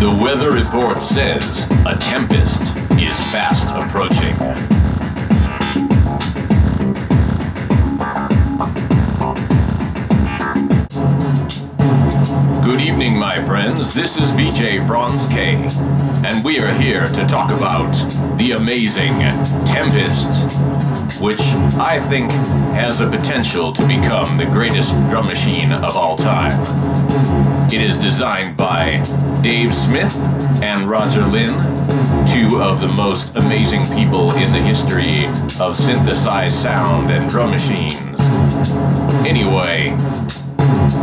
The weather report says a tempest is fast approaching. Good evening, my friends. This is VJ Franz K, and we are here to talk about the amazing Tempest, which I think has a potential to become the greatest drum machine of all time. It is designed by Dave Smith and Roger Linn, two of the most amazing people in the history of synthesized sound and drum machines. Anyway,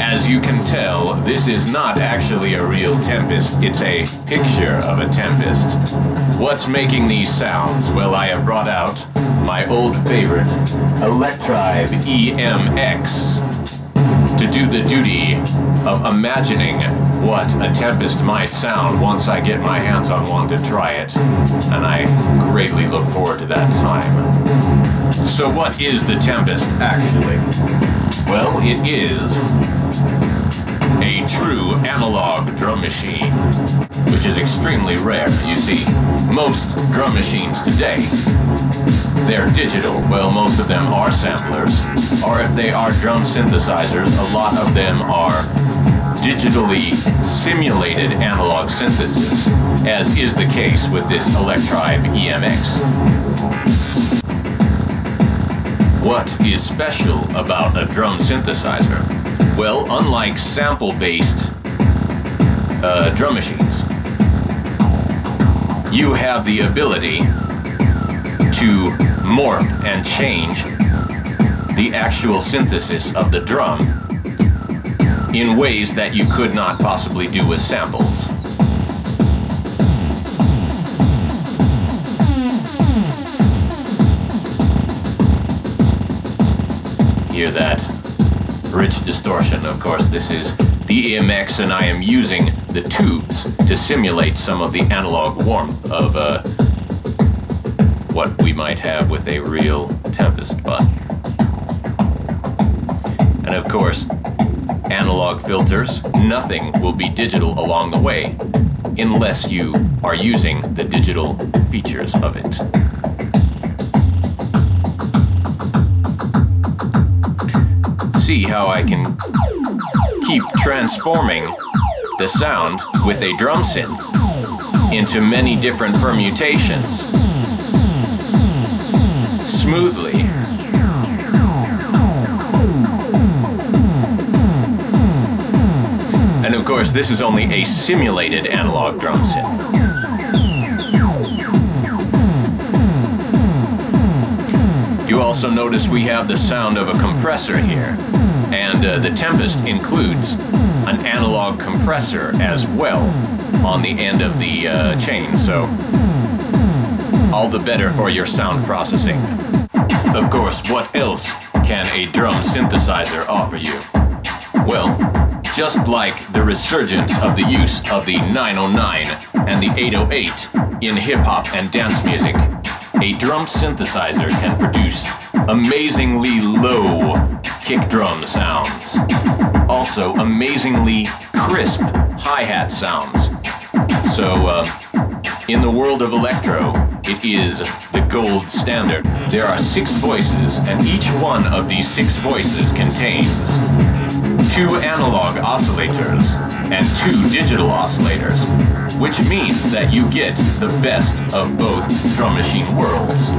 as you can tell, this is not actually a real tempest, it's a picture of a tempest. What's making these sounds? Well, I have brought out my old favorite, Electribe EMX, to do the duty of imagining what a tempest might sound once I get my hands on one to try it. And I greatly look forward to that time. So what is the tempest actually? Well, it is a true analog drum machine, which is extremely rare. You see, most drum machines today, they're digital. Well, most of them are samplers, or if they are drum synthesizers, a lot of them are digitally simulated analog synthesis, as is the case with this Electribe EMX. What is special about a drum synthesizer? Well, unlike sample-based uh, drum machines, you have the ability to morph and change the actual synthesis of the drum in ways that you could not possibly do with samples. Hear that rich distortion. Of course, this is the EMX, and I am using the tubes to simulate some of the analog warmth of uh, what we might have with a real Tempest button. And of course, analog filters, nothing will be digital along the way unless you are using the digital features of it. See how I can keep transforming the sound with a drum synth into many different permutations smoothly. And of course, this is only a simulated analog drum synth. Also notice we have the sound of a compressor here. And uh, the Tempest includes an analog compressor as well on the end of the uh, chain, so all the better for your sound processing. Of course, what else can a drum synthesizer offer you? Well, just like the resurgence of the use of the 909 and the 808 in hip hop and dance music, a drum synthesizer can produce amazingly low kick drum sounds. Also, amazingly crisp hi-hat sounds. So, uh, in the world of electro, it is the gold standard. There are six voices, and each one of these six voices contains two analog oscillators and two digital oscillators, which means that you get the best of both drum machine worlds.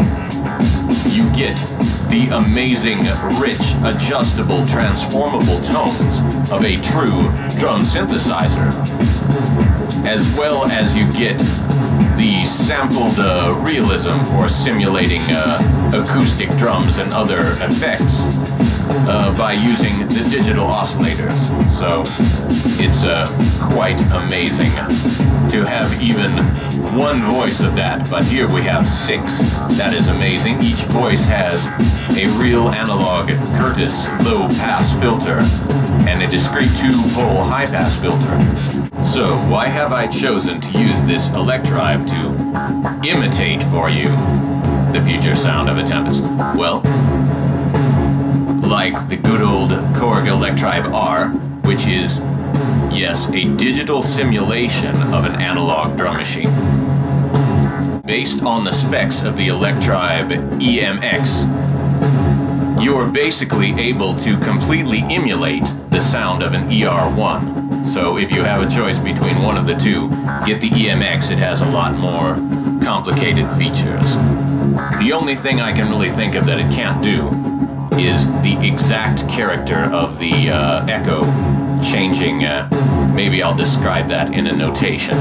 You get the amazing, rich, adjustable, transformable tones of a true drum synthesizer, as well as you get the sampled uh, realism for simulating uh, acoustic drums and other effects uh, by using the digital oscillators. So it's uh, quite amazing to have even one voice of that, but here we have six. That is amazing. Each voice has a real analog Curtis low pass filter and a discrete two-pole high pass filter. So why have I chosen to use this Electribe to imitate for you the future sound of a Tempest? Well, like the good old Korg Electribe R, which is Yes, a digital simulation of an analog drum machine. Based on the specs of the Electribe EMX, you are basically able to completely emulate the sound of an ER1. So if you have a choice between one of the two, get the EMX, it has a lot more complicated features. The only thing I can really think of that it can't do is the exact character of the uh, echo changing. Uh, maybe I'll describe that in a notation.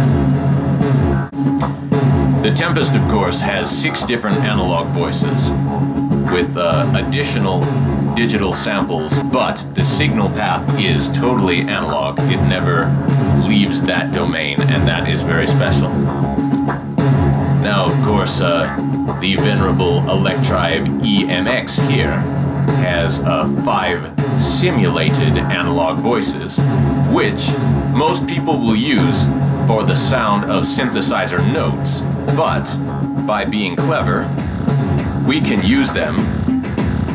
The Tempest, of course, has six different analog voices with uh, additional digital samples, but the signal path is totally analog. It never leaves that domain, and that is very special. Now, of course, uh, the venerable Electribe EMX here has uh, five simulated analog voices, which most people will use for the sound of synthesizer notes, but by being clever, we can use them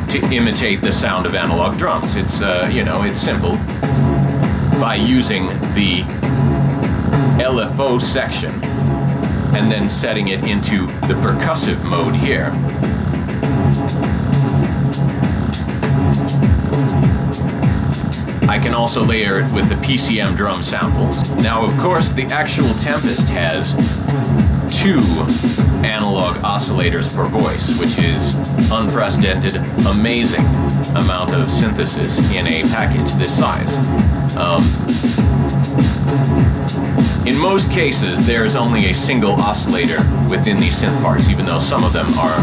to imitate the sound of analog drums. It's, uh, you know, it's simple. By using the LFO section and then setting it into the percussive mode here. I can also layer it with the PCM drum samples. Now, of course, the actual Tempest has two analog oscillators per voice, which is unprecedented, amazing amount of synthesis in a package this size. Um, in most cases, there's only a single oscillator within these synth parts, even though some of them are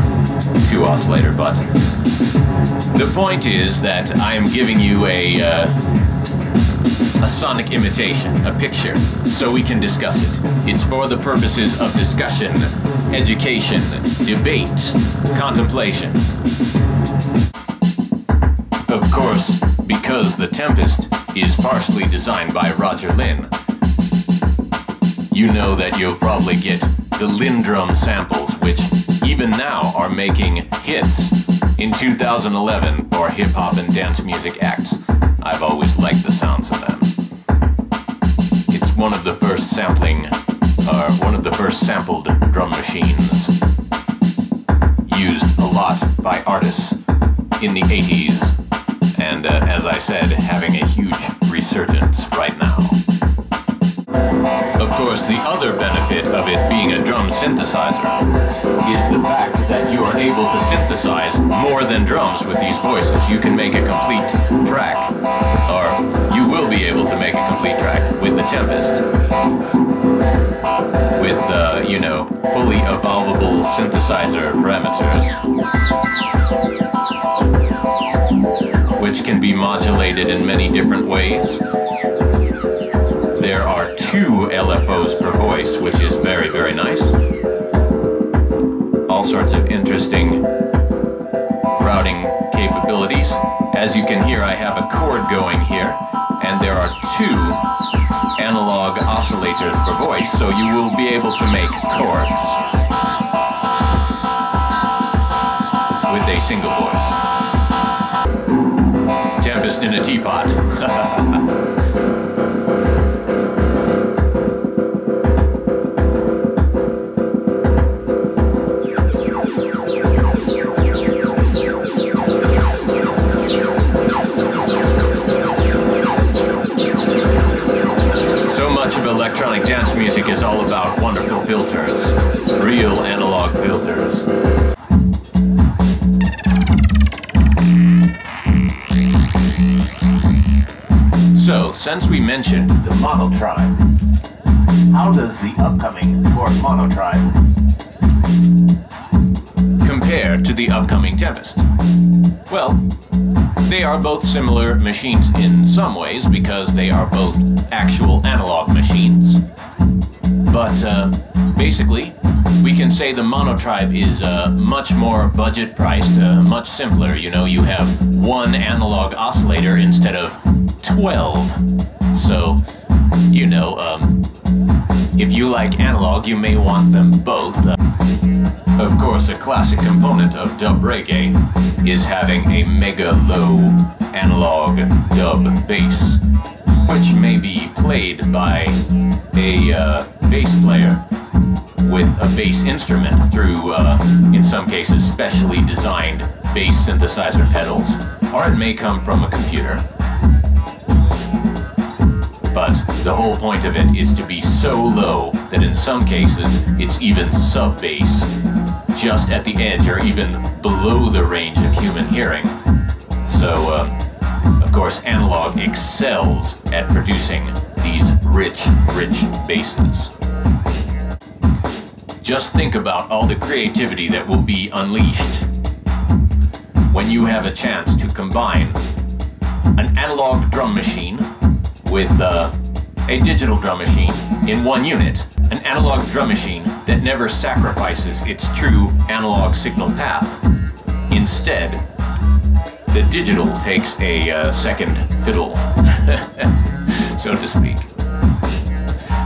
two oscillator, but the point is that I am giving you a uh, a sonic imitation, a picture, so we can discuss it. It's for the purposes of discussion, education, debate, contemplation. Of course, because The Tempest is partially designed by Roger Linn, you know that you'll probably get the LinnDrum samples, which even now are making hits in 2011 for hip hop and dance music acts. I've always liked the sounds of them. It's one of the first sampling, or one of the first sampled drum machines used a lot by artists in the 80s, and uh, as I said, having a huge resurgence right now. Of course, the other benefit of it being a drum synthesizer is the fact that you are able to synthesize more than drums with these voices. You can make a complete track, or you will be able to make a complete track with the Tempest. With, uh, you know, fully evolvable synthesizer parameters. Which can be modulated in many different ways there are per voice, which is very, very nice. All sorts of interesting routing capabilities. As you can hear, I have a chord going here, and there are two analog oscillators per voice, so you will be able to make chords with a single voice. Tempest in a teapot. So, since we mentioned the monotribe, how does the upcoming Korg monotribe compare to the upcoming Tempest? Well, they are both similar machines in some ways because they are both actual analog machines. But uh, basically, we can say the monotribe is uh, much more budget priced, uh, much simpler. You know, you have one analog oscillator instead of 12. So, you know, um, if you like analog, you may want them both. Uh, of course, a classic component of dub reggae is having a mega low analog dub bass. which may be played by a uh, bass player with a bass instrument through, uh, in some cases, specially designed bass synthesizer pedals, or it may come from a computer. But the whole point of it is to be so low that in some cases it's even sub-bass, just at the edge or even below the range of human hearing. So, uh, of course, analog excels at producing these rich, rich basses. Just think about all the creativity that will be unleashed when you have a chance to combine an analog drum machine with uh, a digital drum machine in one unit. An analog drum machine that never sacrifices its true analog signal path. Instead, the digital takes a uh, second fiddle, so to speak.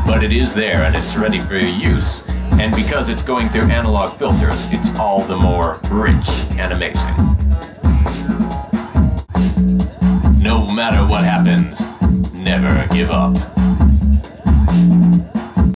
But it is there and it's ready for use. And because it's going through analog filters, it's all the more rich and amazing. No matter what happens, never give up.